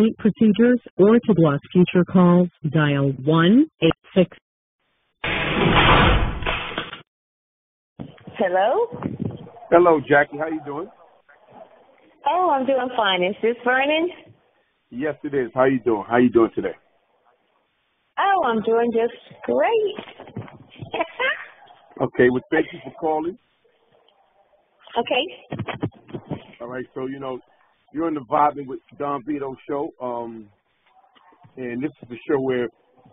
or complaint procedures or to block future calls, dial 186. Hello? Hello, Jackie. How you doing? Oh, I'm doing fine. Is this Vernon? Yes, it is. How you doing? How you doing today? Oh, I'm doing just great. okay, well, thank you for calling. Okay. All right, so, you know, you're in the Vibing with Don Vito show, um, and this is the show where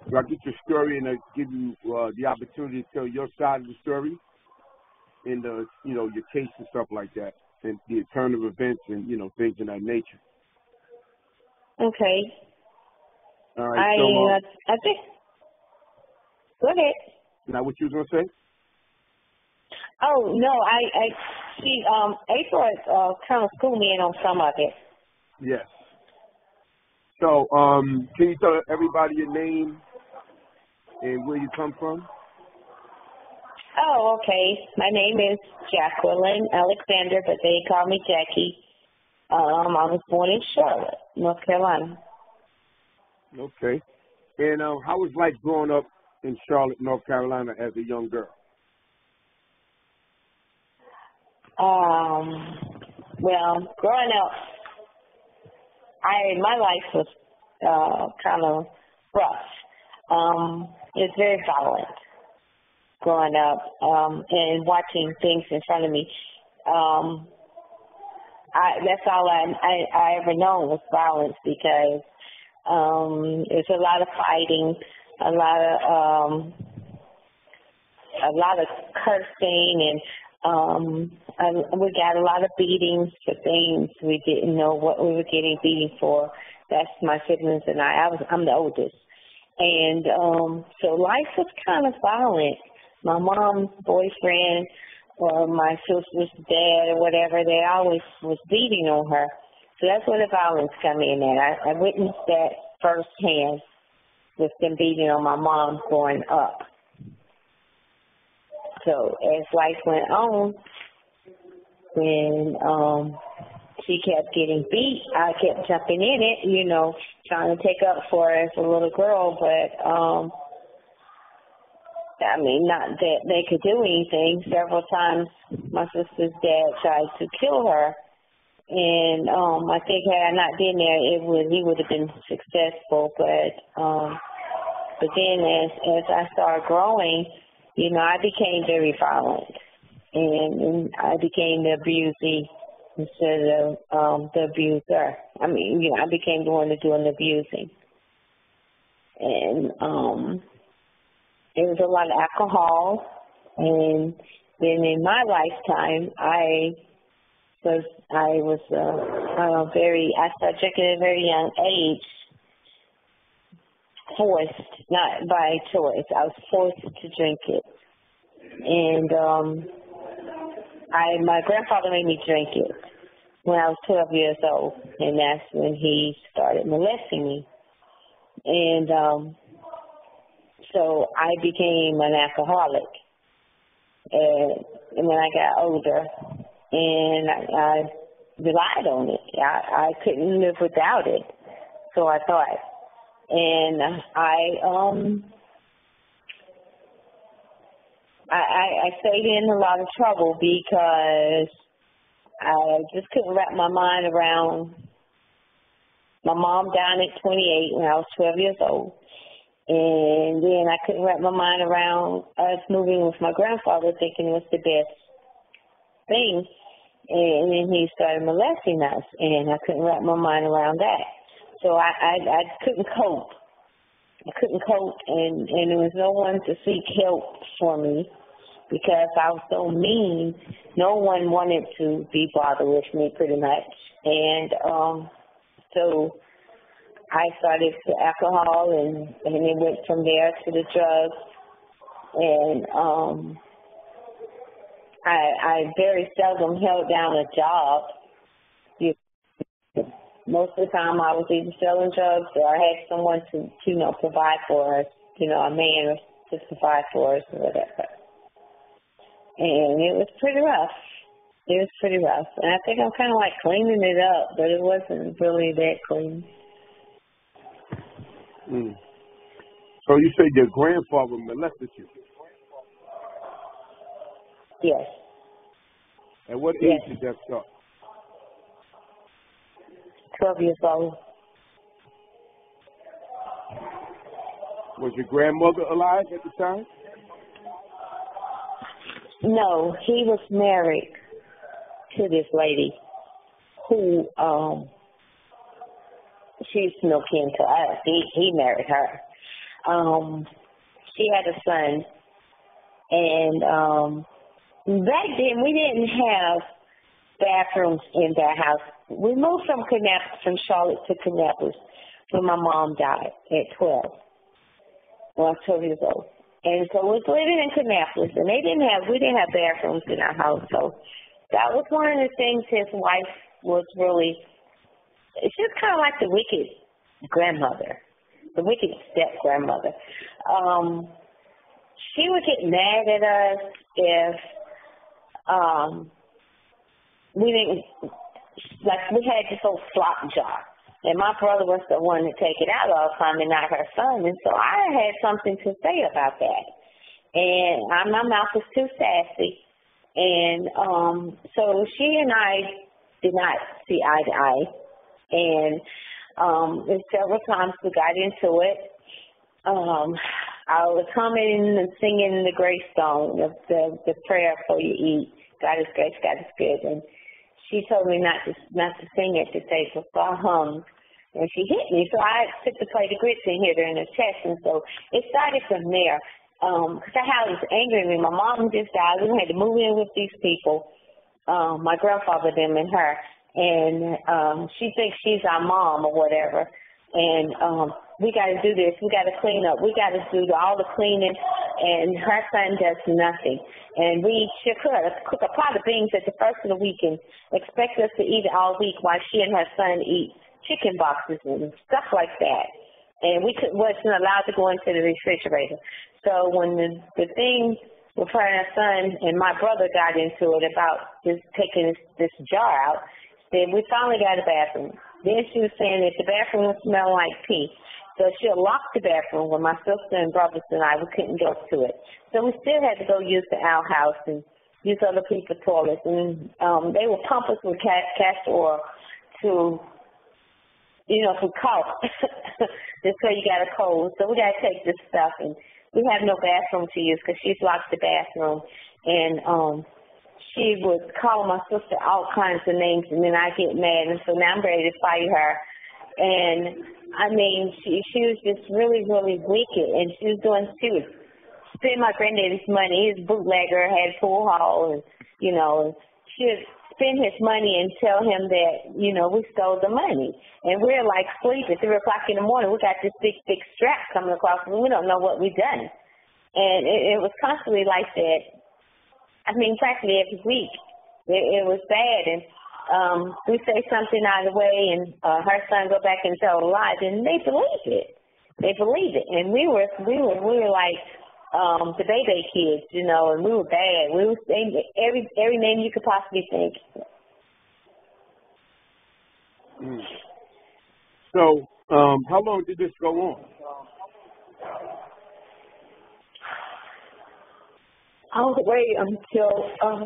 I get your story and I give you uh, the opportunity to tell your side of the story and, uh, you know, your case and stuff like that, and the turn of events and, you know, things of that nature. Okay. All right, I, so, uh, uh, I think. Go ahead. now what you was going to say? Oh no, I, I she um April uh kind of schooled me in on some of it. Yes. So, um, can you tell everybody your name and where you come from? Oh, okay. My name is Jacqueline Alexander, but they call me Jackie. Um, I was born in Charlotte, North Carolina. Okay. And um, how was life growing up in Charlotte, North Carolina, as a young girl? Um, well, growing up, I my life was uh, kind of rough. Um, it's very violent growing up um, and watching things in front of me. Um, I, that's all I, I I ever known was violence because um, it's a lot of fighting, a lot of um, a lot of cursing and um and we got a lot of beatings for things we didn't know what we were getting beating for. That's my siblings and I. I was I'm the oldest. And um so life was kind of violent. My mom's boyfriend or my sister's dad or whatever, they always was beating on her. So that's where the violence come in at. I, I witnessed that firsthand with them beating on my mom growing up. So as life went on, when um she kept getting beat, I kept jumping in it, you know, trying to take up for her as a little girl, but um I mean, not that they could do anything. Several times my sister's dad tried to kill her and um I think had I not been there it would he would have been successful but um but then as as I started growing you know, I became very violent and, and I became the abusee instead of um the abuser. I mean, you know, I became the one to doing the abusing. And um it was a lot of alcohol and then in my lifetime I was I was uh, uh very I started drinking at a very young age forced, not by choice. I was forced to drink it. And um I my grandfather made me drink it when I was twelve years old and that's when he started molesting me. And um so I became an alcoholic. And, and when I got older and I, I relied on it. I, I couldn't live without it. So I thought and I um I, I I stayed in a lot of trouble because I just couldn't wrap my mind around my mom dying at 28 when I was 12 years old. And then I couldn't wrap my mind around us moving with my grandfather thinking it was the best thing. And then he started molesting us and I couldn't wrap my mind around that. So I, I, I couldn't cope. I couldn't cope, and and there was no one to seek help for me because I was so mean. No one wanted to be bothered with me, pretty much, and um, so I started to alcohol, and and it went from there to the drugs, and um, I I very seldom held down a job most of the time I was either selling drugs or I had someone to, to you know, provide for us, you know, a man to provide for us or whatever. And it was pretty rough. it was pretty rough. And I think I'm kind of like cleaning it up, but it wasn't really that clean. Mm. So you say your grandfather molested you? Yes. At what age did that start? 12 years old. Was your grandmother alive at the time? No, he was married to this lady who um she's no kin to us. He he married her. Um she had a son and um back then we didn't have bathrooms in that house. We moved from Kannapolis from Charlotte to Kannapolis when my mom died at twelve. When I was twelve years old. And so we was living in Kannapolis, and they didn't have, we didn't have bathrooms in our house. So that was one of the things his wife was really, she was kind of like the wicked grandmother, the wicked step grandmother. Um, she would get mad at us if um, we didn't, like we had this old slop jar. And my brother was the one to take it out all the time and not her son. And so I had something to say about that. And I, my mouth was too sassy. And um so she and I did not see eye to eye. And um and several times we got into it. Um I was humming and singing the gravestone, the, the the prayer before you eat. God is grace, God is good. And she told me not to not to sing it to say so I hummed, and she hit me. So I took the plate of grits and hit her in the chest, and so it started from there. Um, cause I had was angry at me. My mom just died. We had to move in with these people, um, my grandfather, them, and her, and um, she thinks she's our mom or whatever. And um, we got to do this. We got to clean up. We got to do all the cleaning, and her son does nothing. And we shook her, cook a pot of beans at the first of the week, and expect us to eat it all week while she and her son eat chicken boxes and stuff like that. And we could, wasn't allowed to go into the refrigerator. So when the the thing with her and her son and my brother got into it about just taking this, this jar out, then we finally got a bathroom. Then she was saying that the bathroom would smell like pee. So she'll lock the bathroom when my sister and brothers and I we couldn't go to it. So we still had to go use the outhouse and use other people's toilets. And um, they would pump us with ca- castor oil to, you know, for cough. just so you got a cold. So we got to take this stuff and we have no bathroom to use because she's locked the bathroom. And um, she would call my sister all kinds of names and then I get mad. And so now I'm ready to fight her. And I mean, she she was just really, really wicked, and she was doing she was spend my granddaddy's money. He's a bootlegger, had pool hall, and you know, she would spend his money and tell him that you know we stole the money, and we're like asleep at three o'clock in the morning. We got this big, big strap coming across, and we don't know what we done, and it, it was constantly like that. I mean, practically every week. It, it was bad, and um, we say something out of the way and uh, her son go back and tell a lie, then they believe it. They believe it. And we were we were we were like um the baby kids, you know, and we were bad. We were saying every every name you could possibly think. Mm. So, um, how long did this go on? All the way until uh,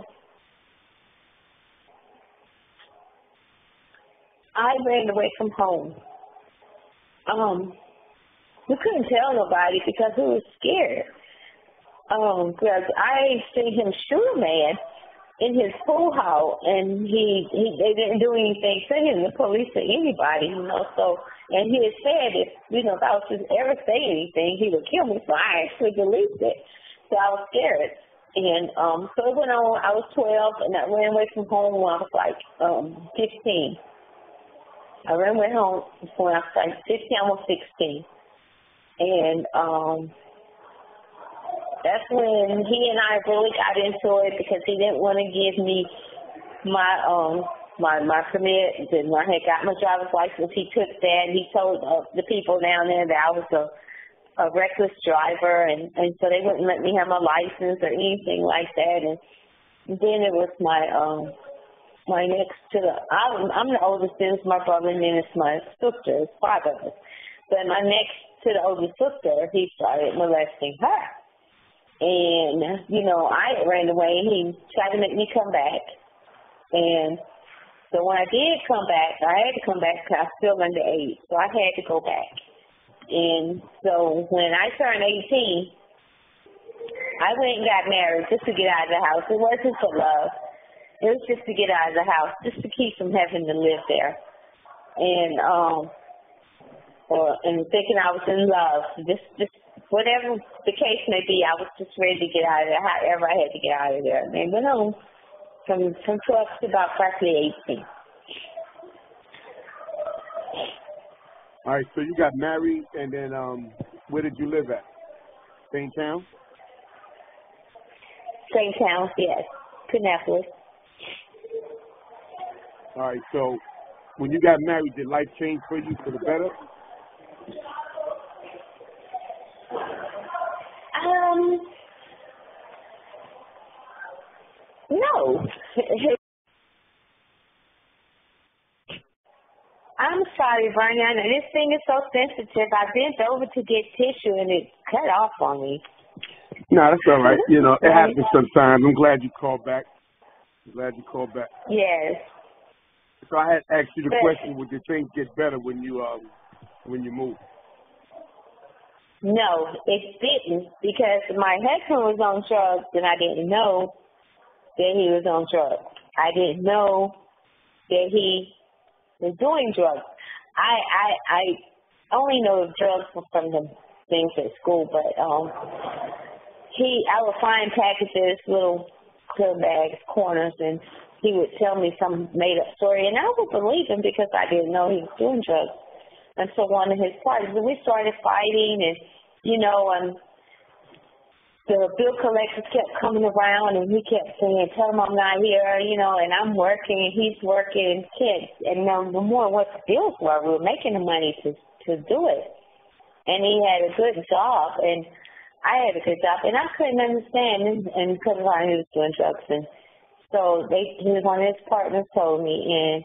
I ran away from home. Um, we couldn't tell nobody because we were scared. Um, because I seen him shoot a man in his pool hall, and he, he they didn't do anything to him, the police or anybody, you know. So, and he had said if you know if I was to ever say anything, he would kill me. So I actually believed it. So I was scared. And um so it went on I was twelve and I ran away from home when I was like um fifteen. I ran away home when I was like fifteen, almost sixteen. And um that's when he and I really got into it because he didn't want to give me my um my my permit. Then when I had got my driver's license, he took that. He told uh, the people down there that I was a a reckless driver, and and so they wouldn't let me have my license or anything like that. And then it was my um my next to the, I'm, I'm the oldest, then my brother, and then it's my sister. It's five of us. But my next to the oldest sister, he started molesting her. And, you know, I ran away and he tried to make me come back. And so when I did come back, I had to come back because I was still underage. So I had to go back. And so when I turned 18, I went and got married just to get out of the house. It wasn't for love. It was just to get out of the house, just to keep from having to live there. And um or and thinking I was in love. Just just whatever the case may be, I was just ready to get out of there, however I had to get out of there. And then went home from from twelve to about practically eighteen. All right, so you got married, and then um, where did you live at? Same town? Same town, yes. Kannapolis. All right, so when you got married, did life change for you for the better? Um, no. I'm sorry, Vernon. This thing is so sensitive. I bent over to get tissue and it cut off on me. No, that's all right. You know, it happens sometimes. I'm glad you called back. I'm glad you called back. Yes. So I had asked you the question: Would your things get better when you um when you move? No, it didn't because my husband was on drugs and I didn't know that he was on drugs. I didn't know that he was doing drugs. I I I only know of drugs from the things at school, but um he I would find packages, little clear bags, corners and he would tell me some made up story and I would believe him because I didn't know he was doing drugs until one of his parties. And we started fighting and, you know, and the bill collectors kept coming around and he kept saying, tell him I'm not here, you know, and I'm working and he's working and kids. And um, the more what the bills were, we were making the money to, to do it. And he had a good job and I had a good job and I couldn't understand and, and couldn't find he was doing drugs. And so they, he was one of his partners told me and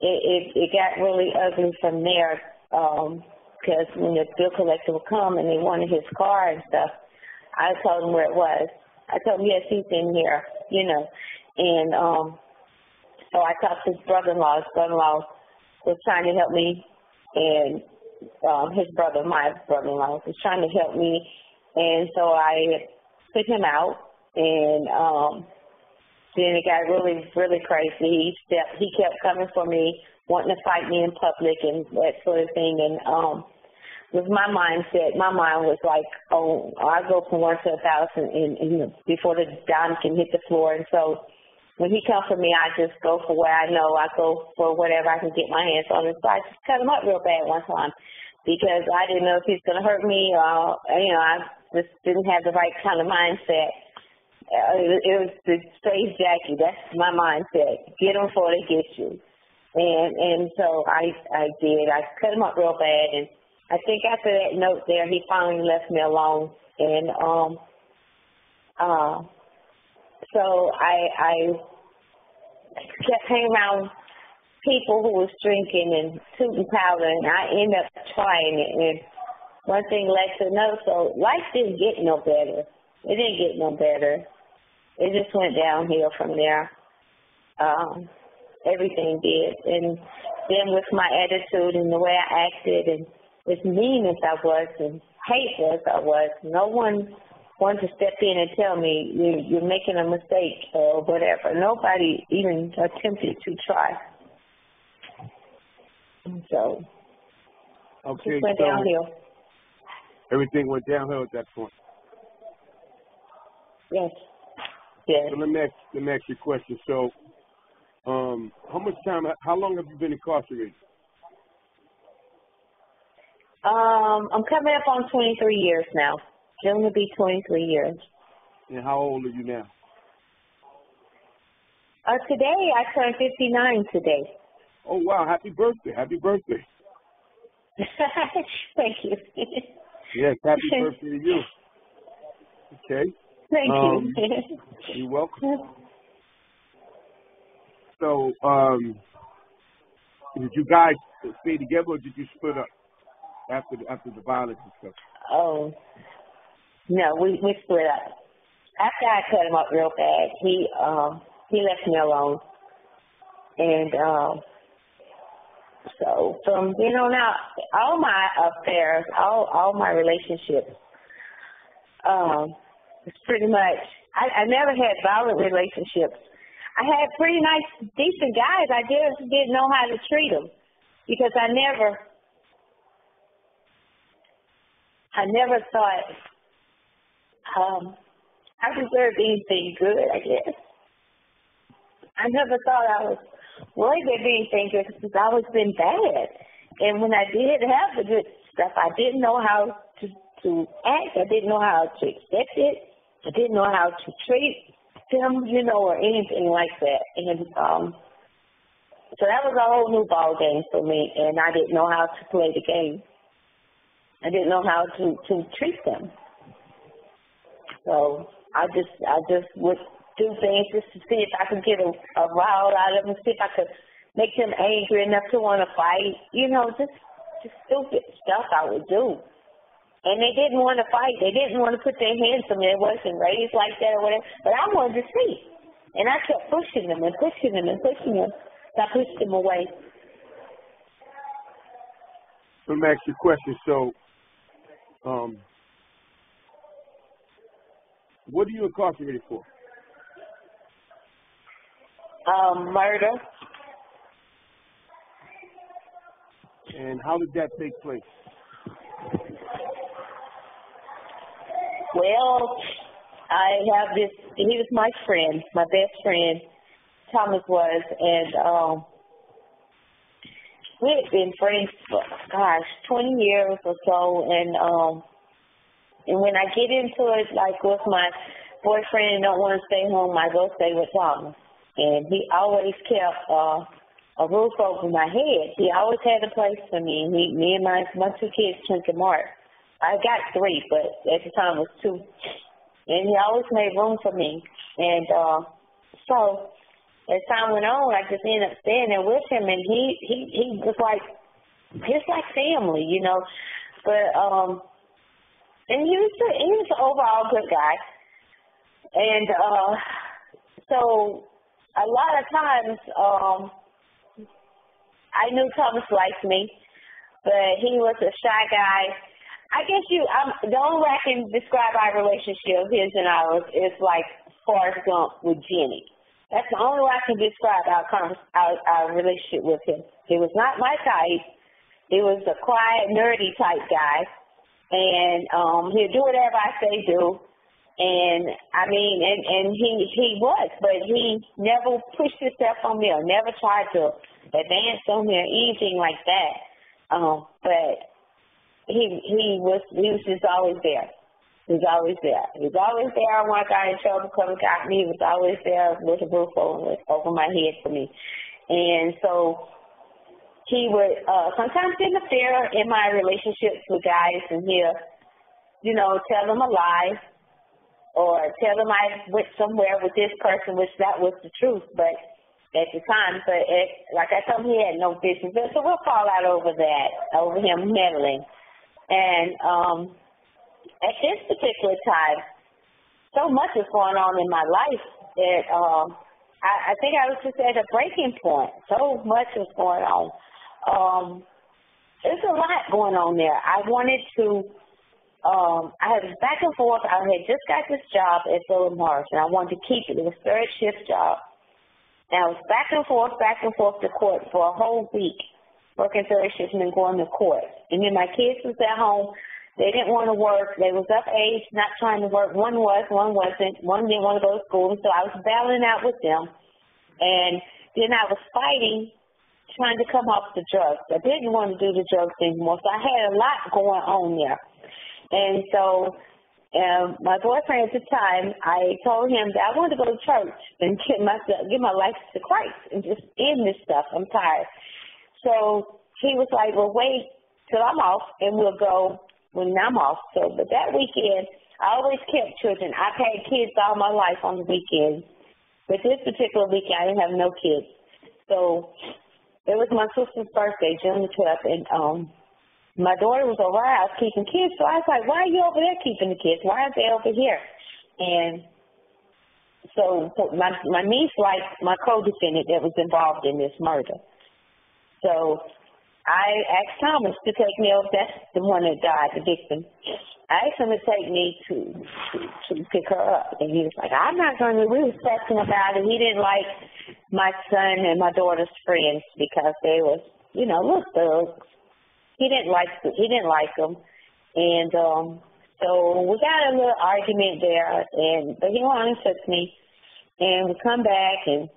it, it, it got really ugly from there um because when the bill collector would come and they wanted his car and stuff, I told him where it was. I told him, yes, he's in here, you know. And um so I talked to his brother-in-law. His brother-in-law was trying to help me, and um his brother, my brother-in-law, was trying to help me. And so I put him out, and um then it got really, really crazy. He stepped, he kept coming for me, wanting to fight me in public and that sort of thing. And um, with my mindset, my mind was like, oh, I go from one to a thousand, and, and before the dime can hit the floor. And so when he comes for me, I just go for what I know. I go for whatever I can get my hands on. And so I just cut him up real bad one time because I didn't know if he's going to hurt me. Or, you know, I just didn't have the right kind of mindset it, it was the straight Jackie. That's my mindset. Get them before they get you. And and so I I did. I cut him up real bad, and I think after that note there, he finally left me alone. And um, uh, so I I kept hanging around people who was drinking and shooting powder, and I ended up trying it. And one thing led to another. So life didn't get no better. It didn't get no better it just went downhill from there. Um, everything did. And then with my attitude and the way I acted and as mean as I was and hateful as I was, no one wanted to step in and tell me you, you're making a mistake or whatever. Nobody even attempted to try. And so Okay, just went so downhill. everything went downhill at that point. Yes. Yes. So let me ask, let me ask you a question. So, um, how much time? How long have you been incarcerated? Um, I'm coming up on 23 years now. June will be 23 years. And how old are you now? Uh, today I turned 59 today. Oh wow! Happy birthday! Happy birthday! Thank you. Yes, happy birthday to you. Okay, Thank Um, you. you're welcome. So, um, did you guys stay together or did you split up after the, after the violence and stuff? Oh, no, we we split up. After I cut him up real bad, he um he left me alone, and um so from you know now all my affairs, all all my relationships, um, pretty much I, I never had violent relationships. I had pretty nice, decent guys. I just didn't know how to treat them because I never, I never thought um, I deserved anything good. I guess I never thought I was worthy of anything good because I've always been bad. And when I did have the good stuff, I didn't know how to to act. I didn't know how to accept it. I didn't know how to treat them, you know, or anything like that. And um, so that was a whole new ball game for me, and I didn't know how to play the game. I didn't know how to to treat them. So I just I just would do things just to see if I could get a, a rile out of them, see if I could make them angry enough to want to fight. You know, just just stupid stuff I would do. And they didn't want to fight. They didn't want to put their hands on me. They wasn't raised like that or whatever. But I wanted to see. And I kept pushing them and pushing them and pushing them. So I pushed them away. Let me ask you a question. So, um, what are you incarcerated for? Um, murder. And how did that take place? Well, I have this. He was my friend, my best friend. Thomas was, and um, we had been friends for gosh, twenty years or so. And um, and when I get into it, like with my boyfriend and don't want to stay home, I go stay with Thomas. And he always kept uh, a roof over my head. He always had a place for me. And he, me and my my two kids, Trent and Mark. I got three, but at the time it was two. And he always made room for me. And uh so as time went on I just ended up staying there with him and he he he was like just like family, you know. But um and he was he was an overall good guy. And uh so a lot of times um I knew Thomas liked me, but he was a shy guy I guess you, um, the only way I can describe our relationship, his and ours, is like Forrest Gump with Jenny. That's the only way I can describe our, our, our relationship with him. He was not my type. He was a quiet, nerdy type guy. And um he'll do whatever I say do. And I mean, and and he he was, but he never pushed himself on me or never tried to advance on me or anything like that. Um, but he he was he was just always there. He was always there. He was always there when I got in trouble, come and got me. He was always there with a roof over over my head for me. And so he would uh sometimes interfere in my relationships with guys and he'll, you know, tell them a lie or tell them I went somewhere with this person, which that was the truth, but at the time, but it, like I told him, he had no business. So we'll fall out over that, over him meddling. And um, at this particular time, so much was going on in my life that um, I, I think I was just at a breaking point. So much was going on. Um, there's a lot going on there. I wanted to. Um, I was back and forth. I had just got this job at Philip Morris, and I wanted to keep it. It was third shift job. And I was back and forth, back and forth to court for a whole week working shift and then going to court. And then my kids was at home. They didn't want to work. They was up age, not trying to work. One was, one wasn't. One didn't want to go to school. So I was battling out with them. And then I was fighting, trying to come off the drugs. I didn't want to do the drugs anymore. So I had a lot going on there. And so um, my boyfriend at the time, I told him that I wanted to go to church and get myself, give my life to Christ and just end this stuff. I'm tired. So he was like, well, wait till I'm off and we'll go when I'm off. So, but that weekend, I always kept children. I've had kids all my life on the weekends. But this particular weekend, I didn't have no kids. So it was my sister's birthday, June the 12th, and um, my daughter was over our house keeping kids. So I was like, why are you over there keeping the kids? Why aren't they over here? And so, so my my niece liked my co-defendant that was involved in this murder. So I asked Thomas to take me over. That's the one that died, the victim. I asked him to take me to to, to pick her up, and he was like, "I'm not going to." We were fussing about it. He didn't like my son and my daughter's friends because they were, you know, little thugs. He didn't like he didn't like them, and um, so we got a little argument there. And but he wanted to took me, and we come back, and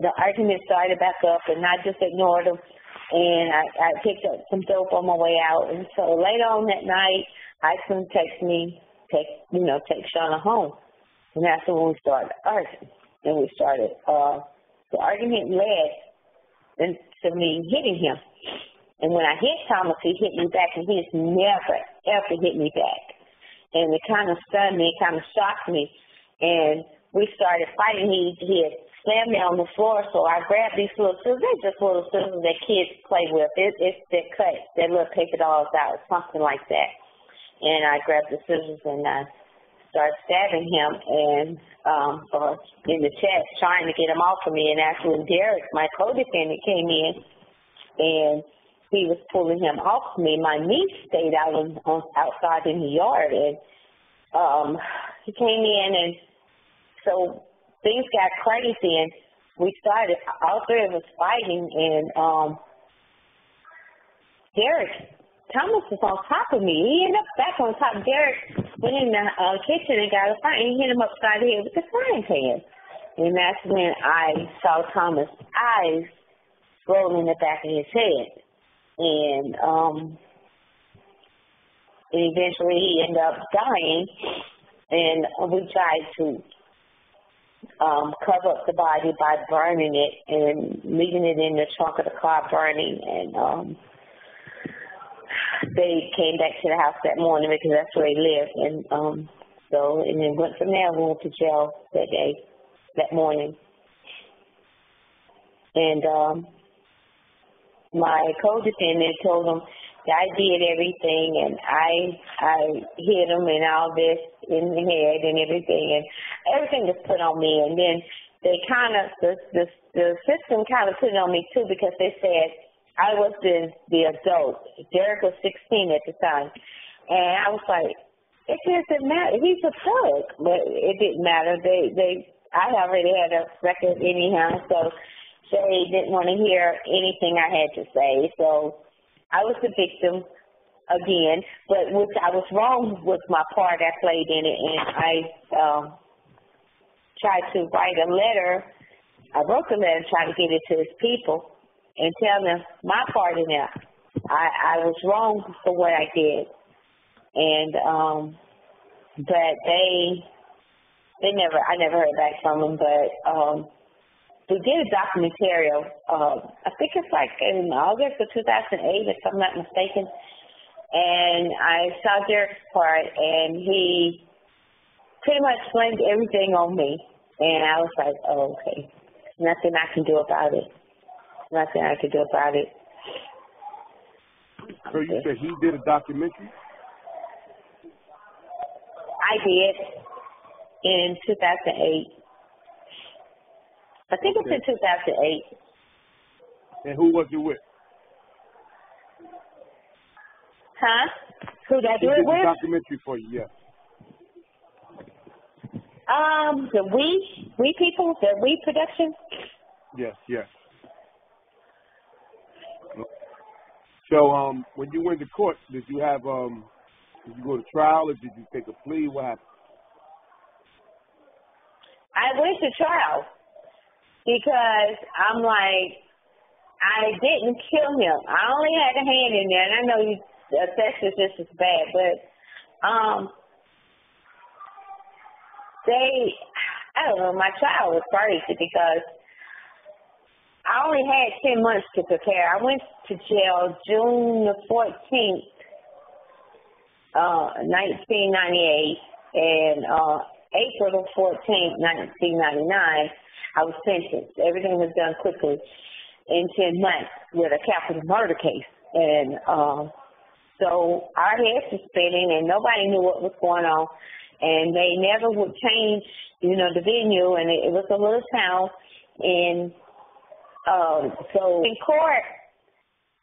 the argument started back up, and I just ignored him and I, I picked up some dope on my way out. And so later on that night, I couldn't text me, take you know, take Shauna home, and that's when we started arguing. And we started uh, the argument led into me hitting him. And when I hit Thomas, he hit me back, and he's never ever hit me back. And it kind of stunned me, it kind of shocked me, and we started fighting. He he had slammed me on the floor, so I grabbed these little scissors. They're just little scissors that kids play with. It, it's that cut their little paper dolls out, something like that. And I grabbed the scissors and I started stabbing him and um or in the chest, trying to get him off of me. And actually, Derek, my co-defendant, came in and he was pulling him off of me. My niece stayed out on, on outside in the yard, and um he came in and so things got crazy and we started all three of us fighting and um Derek Thomas was on top of me. He ended up back on top. Derek went in the uh, kitchen and got a frying and hit him upside the head with the frying pan. And that's when I saw Thomas' eyes roll in the back of his head. And um and eventually he ended up dying and we tried to um, cover up the body by burning it and leaving it in the trunk of the car burning. And um, they came back to the house that morning because that's where they lived. And um, so, and then went from there. We went to jail that day, that morning. And um, my co-defendant told them I did everything and I I hit him and all this in the head and everything and everything was put on me and then they kind of the the the system kind of put it on me too because they said I was the the adult. Derek was 16 at the time, and I was like, it doesn't matter. He's a thug, but it didn't matter. They they I already had a record anyhow, so they didn't want to hear anything I had to say. So I was the victim again, but which I was wrong with my part I played in it, and I um, tried to write a letter. I wrote a letter, tried to get it to his people, and tell them my part in it. I, I was wrong for what I did, and um, but they they never I never heard back from them, but um, we did a documentary uh, I think it's like in August of 2008, if I'm not mistaken. And I saw Derek's part, and he pretty much blamed everything on me. And I was like, oh, okay. Nothing I can do about it. Nothing I can do about it. So you said he did a documentary? I did in 2008. I think okay. it's in 2008. And who was it with? Huh? Who did I do it with? the documentary for you, yeah. Um, the We, We People, the We production. Yes, yes. So, um, when you went to court, did you have um, did you go to trial or did you take a plea? What happened? I went to trial because I'm like, I didn't kill him. I only had a hand in there, and I know you assess is just as bad, but um, they, I don't know, my trial was crazy because I only had ten months to prepare. I went to jail June the fourteenth, uh, nineteen ninety eight, and uh, April the fourteenth, nineteen ninety nine. I was sentenced. Everything was done quickly in 10 months with a capital murder case. And um, so our heads were spinning and nobody knew what was going on. And they never would change, you know, the venue. And it, it was a little town. And um, so in court,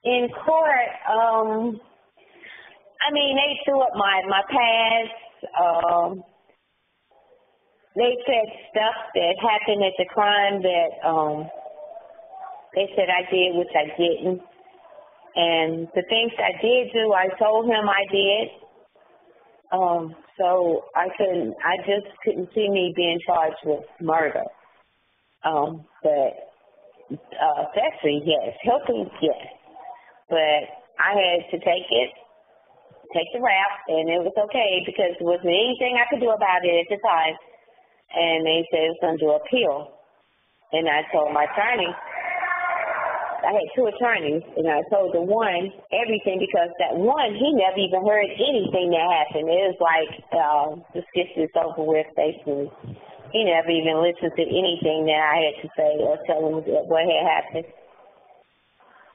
in court, um, I mean, they threw up my my past. Um, they said stuff that happened at the crime that um, they said I did, which I didn't. And the things I did do, I told him I did. Um, so I couldn't, I just couldn't see me being charged with murder. Um, but uh, sexually, yes. Helping, yes. But I had to take it, take the rap, and it was okay because there wasn't anything I could do about it at the time. And they said it was going to appeal. And I told my attorney, I had two attorneys, and I told the one everything because that one, he never even heard anything that happened. It was like, uh, just get this over with, basically. He never even listened to anything that I had to say or tell him what had happened.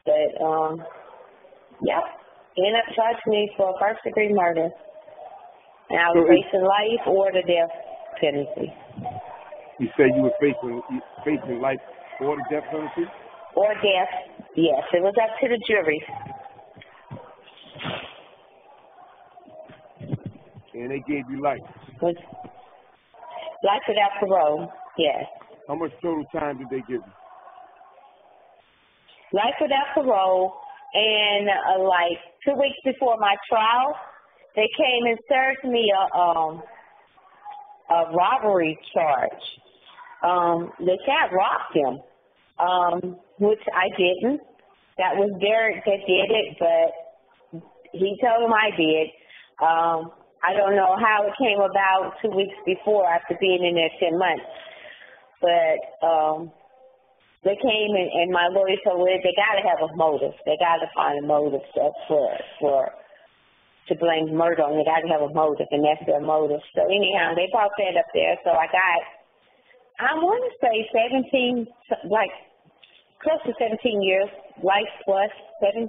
But, um, yep, he ended up charging me for first degree murder. And I was facing life or the death penalty. You said you were facing facing life or the death penalty? Or death, yes. It was up to the jury. And they gave you life. Life without parole, yes. How much total time did they give you? Life without parole, and uh, like two weeks before my trial, they came and served me a um a robbery charge. Um, they said robbed him, um, which I didn't. That was Derek that did it, but he told him I did. Um, I don't know how it came about two weeks before after being in there ten months, but um, they came and, and my lawyer told me they got to have a motive. They got to find a motive for for to blame murder on. Got to have a motive, and that's their motive. So anyhow, they brought that up there. So I got, I want to say 17, like close to 17 years, life plus 17,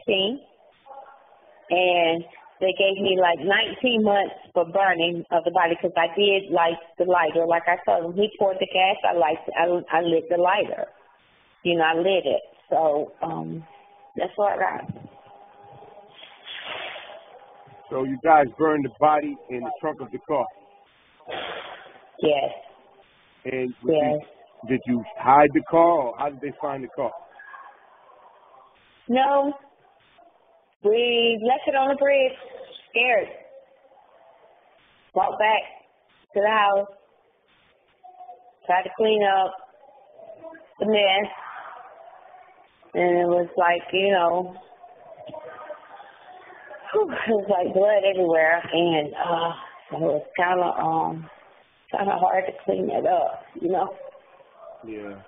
and they gave me like 19 months for burning of the body because I did light the lighter. Like I told him, he poured the gas, I light, I, I lit the lighter. You know, I lit it. So um, that's what I got. So you guys burned the body in the trunk of the car. Yes. And Yes. you, did you hide the car, or how did they find the car? No. We left it on the bridge, scared. Walked back to the house, tried to clean up the mess, and it was like, you know, whew, it was like blood everywhere, and uh, it was kind of um, kind of hard to clean it up, you know. Yeah.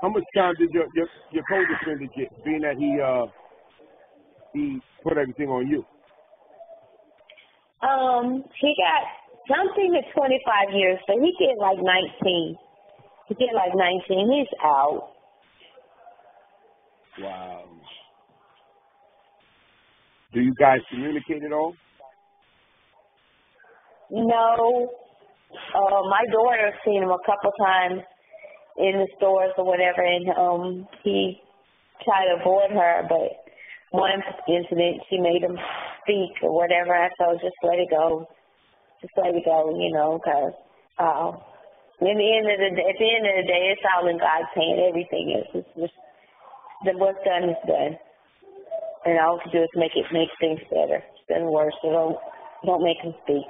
How much time did your your your co-defendant get, being that he uh he put everything on you? Um, he got something at 25 years, so he did like 19. He did like 19. He's out. Wow. Do you guys communicate at all? No. Uh, my daughter seen him a couple times in the stores or whatever, and um, he tried to avoid her, but one incident she made him speak or whatever. I told just let it go, just let it go, you know, because uh, in the end of the day, at the end of the day, it's all in God's hand. Everything is. It's just the what's done is done, and all we can do is make it make things better of worse. So don't don't make him speak.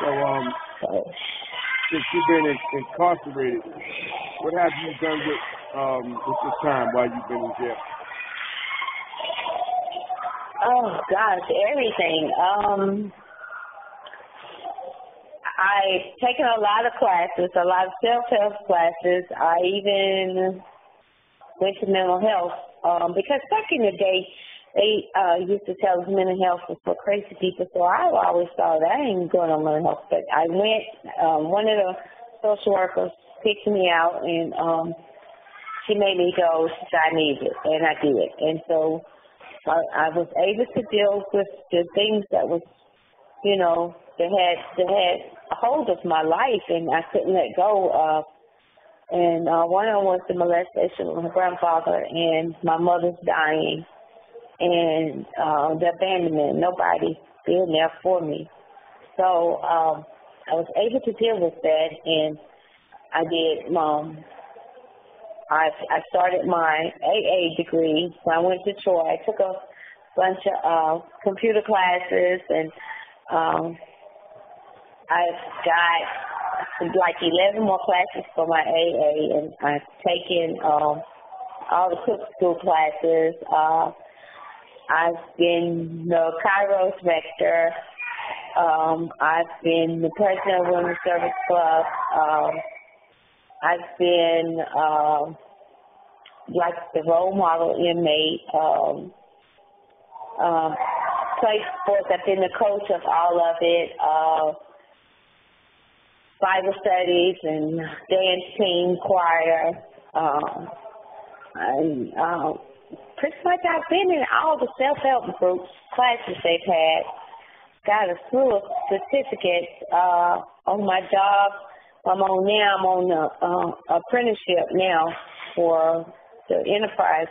So um, since you've been incarcerated, what have you done with um with your time while you've been in jail? Oh gosh, everything. Um I've taken a lot of classes, a lot of self help classes. I even went to mental health. Um, because back in the day they uh used to tell us mental health was for crazy people. So I always thought I ain't going on mental health. But I went. Um, one of the social workers picked me out, and um, she made me go. She said I need it, and I did. And so I, I was able to deal with the things that was, you know, that had that had a hold of my life, and I couldn't let go of. And uh, one of them was the molestation of my grandfather, and my mother's dying and uh, the abandonment, nobody being there for me. So um, I was able to deal with that, and I did. Um, I I started my AA degree. So I went to Troy. I took a bunch of uh, computer classes, and um, I got like 11 more classes for my AA, and I've taken um, all the cook school classes. Uh, I've been the Kairos Rector. Um, I've been the president of Women's Service Club. Um, I've been uh, like the role model inmate. Um, um, play sports. I've been the coach of all of it. Uh, Bible studies and team, choir. Um, and uh, pretty much I've been in all the self-help groups, classes they've had. Got a slew of certificates uh, on my job. I'm on now. I'm on the uh, apprenticeship now for the enterprise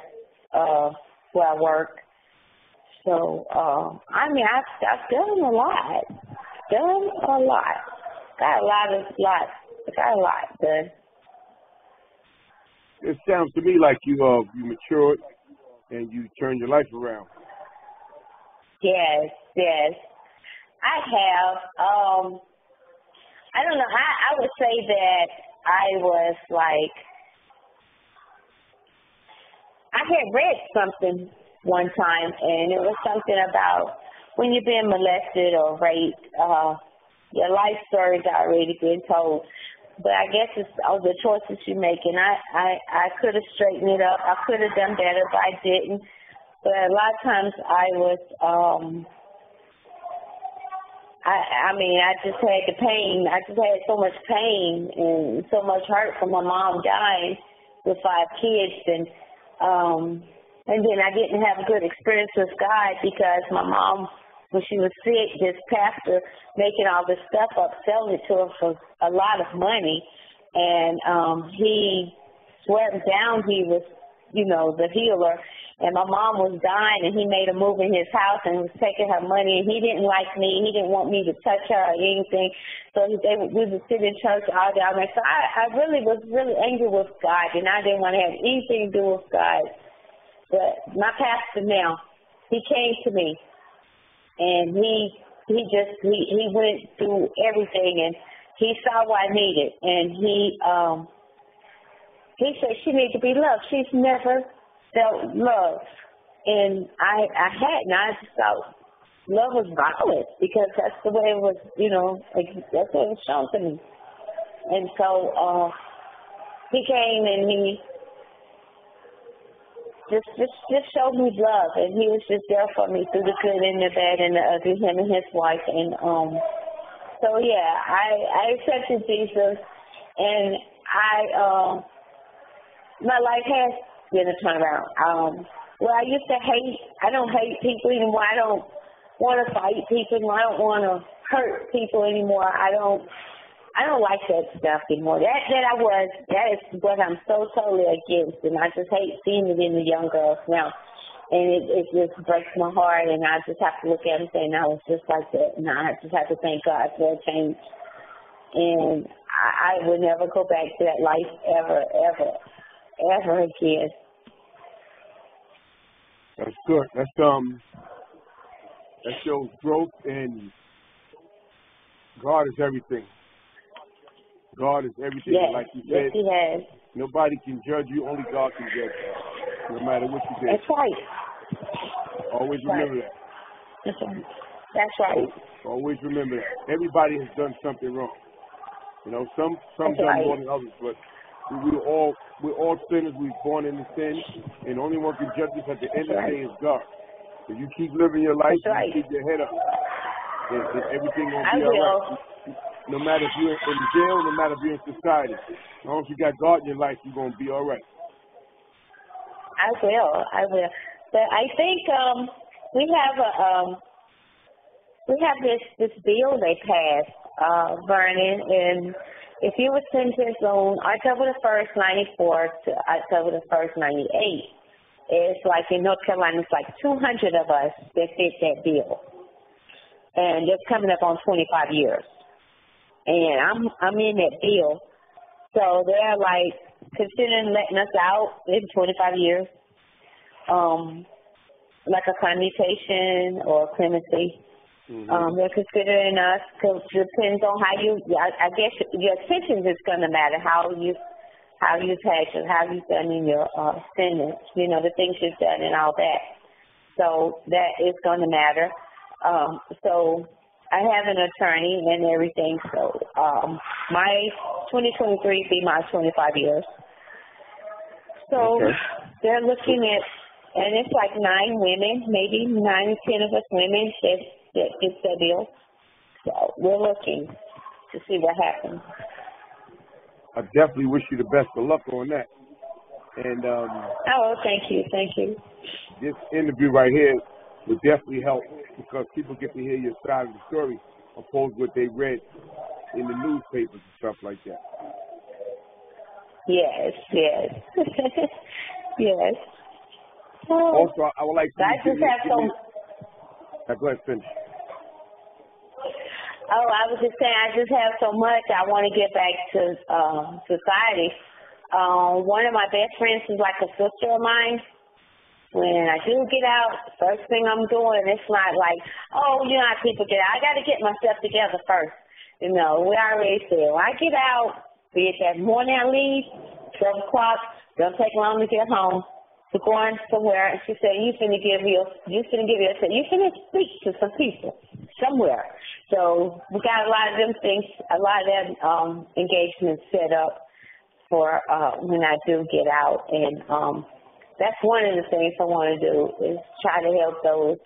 uh, where I work. So uh, I mean, I've I've done a lot, done a lot, got a lot of lot, got a lot done. It sounds to me like you uh you matured and you turned your life around. Yes, yes. I have. Um I don't know, I, I would say that I was like I had read something one time and it was something about when you're being molested or raped, uh your life story's already been told. But I guess it's all the choices you make, and I I I could have straightened it up. I could have done better, but I didn't. But a lot of times I was um I I mean I just had the pain. I just had so much pain and so much hurt from my mom dying with five kids and um and then I didn't have a good experience with God because my mom when she was sick, this pastor making all this stuff up, selling it to her for a lot of money, and um he swore down he was, you know, the healer. And my mom was dying, and he made a move in his house and was taking her money. And he didn't like me. He didn't want me to touch her or anything. So he, they we would sit in church all day. I mean, so I, I really was really angry with God, and I didn't want to have anything to do with God. But my pastor now, he came to me and he he just he he went through everything and he saw what I needed and he um he said she needs to be loved. She's never felt love. And I I hadn't. I just thought love was violent because that's the way it was, you know, like that's what it was shown to me. And so uh he came and he just just just showed me love. And he was just there for me through the good and the bad and the ugly him and his wife. And um so yeah i i accepted jesus. And i um my life has been a turnaround. Um well i used to hate i don't hate people anymore. I don't want to fight people anymore. I don't want to hurt people anymore. I don't I don't like that stuff anymore. That that I was that is what I'm so totally against, and I just hate seeing it in the young girls now. And it it just breaks my heart, and I just have to look at them and say, "I was just like that," and I just have to thank God for a change. And I, I would never go back to that life ever, ever, ever again. That's good. That's um that shows growth and God is everything. God is everything. Yes, like you yes, said, He has. nobody can judge you. Only God can judge you, no matter what you did. That's right. Always Right. remember that. That's right. That's right. Always remember that. Everybody has done something wrong. You know, some some That's done right. more than others, but we, we all we're all sinners. We're born into sin, and only one can judge us at the end of the That's day is God. If you keep living your life, That's right. you keep your head up, and, and everything I be all will. right. No matter if you're in jail, no matter if you're in society, as long as you got God in your life, you're gonna be all right. I will. I will. But I think um we have a um we have this this bill they passed, uh, Vernon, and if you were sentenced on October the first, ninety four to October the first, ninety eight, it's like in North Carolina it's like two hundred of us that fit that bill. And it's coming up on twenty five years. And I'm I'm in that bill. So they're like considering letting us out in 25 years, um, like a commutation or clemency. Mhm. Um, they're considering us because depends on how you. I, I guess your sentence is going to matter how you how you've had your how you've done in your uh, sentence. You know the things you've done and all that. So that is going to matter. Um, so I have an attorney and everything. So um, my 2023 be my 25 years. So Okay. they're looking at, and it's like nine women, maybe nine, ten of us women that that fits that bill. So we're looking to see what happens. I definitely wish you the best of luck on that. And um, Oh, thank you, thank you. this interview right here would definitely help because people get to hear your side of the story opposed to what they read in the newspapers and stuff like that. Yes, yes, yes. Also, I would like to I just have some. Now, go ahead, finish. Oh, I was just saying, I just have so much I want to get back to uh, society. Um, one of my best friends is like a sister of mine. When I do get out, first thing I'm doing, it's not like, oh, you know how people get out. I got to get myself together first. You know, we already said, when I get out, be it that morning I leave, 12 o'clock, don't take long to get home. We're going somewhere, and she said, you finna give your, you finna give your, you finna speak to some people somewhere. So we got a lot of them things, a lot of them um, engagements set up for uh, when I do get out, and um, that's one of the things I want to do is try to help those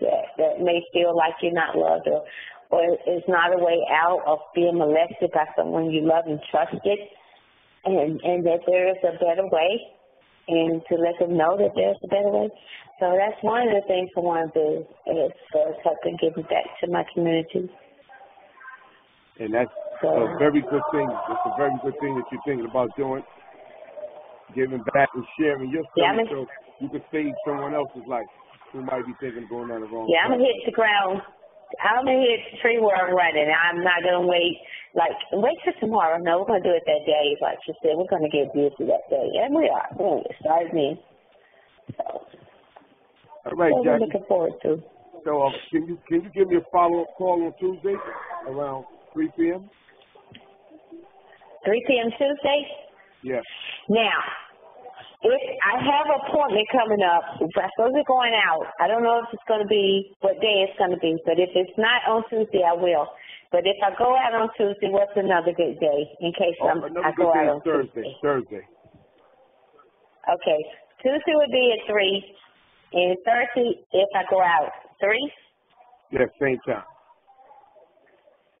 that that may feel like you're not loved or or it's not a way out of being molested by someone you love and trusted, and and that there is a better way, and to let them know that there's a better way. So that's one of the things I want to do is uh, helping giving back to my community. And that's So a very good thing. It's a very good thing that you're thinking about doing, giving back and sharing your story Yeah, so you can save someone else's life who might be thinking of going down the wrong yeah, I'm gonna hit the ground. I'm gonna hit the tree where I'm running. I'm not gonna wait like wait till tomorrow. No, we're gonna do it that day. Like you said, we're gonna get busy that day, and we are. We're gonna started in. So, All right, so we're Jackie. looking forward to. So uh, can you can you give me a follow up call on Tuesday around 3 p.m.? 3 p.m. Tuesday. Yes. Now, if I have an appointment coming up, I suppose to going out, I don't know if it's going to be what day it's going to be, but if it's not on Tuesday, I will. But if I go out on Tuesday, what's another good day in case Oh, I'm, I go out on Thursday. Tuesday? Thursday. Okay, Tuesday would be at three, and Thursday if I go out three. Yeah, same time.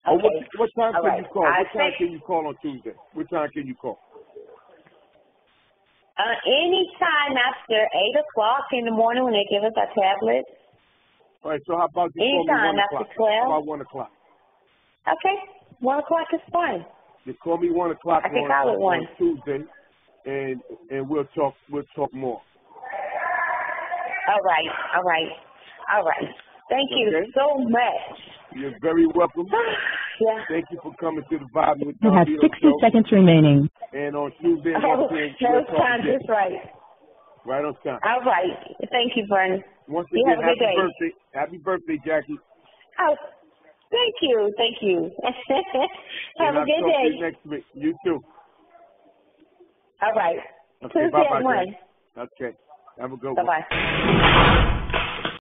Oh, Okay. what, what time All can right. you call? I What time think- can you call on Tuesday? What time can you call? Uh, any time after eight o'clock in the morning when they give us our tablets. All right. So how about you call me Anytime one after o'clock? 12. How about one o'clock? Okay, one o'clock is fine. You call me one o'clock I on, call it on, one. on Tuesday, and and we'll talk we'll talk more. All right, all right, all right. Thank you Okay. so much. You're very welcome. yeah. Thank you for coming to the Vibe with You have 60 show. seconds remaining. And on Tuesday, Oh, once again, that we'll was talk time again. just right. Right on time. All right. Thank you, Vernon. Once You have a good happy day. birthday. Happy birthday, Jackie. Oh, thank you, thank you. and have a I'll good talk to you day. next week. You too. All right. Okay, Tuesday bye-bye, at one. Jackie. Okay. Have a good Bye one. bye.